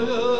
warriors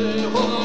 They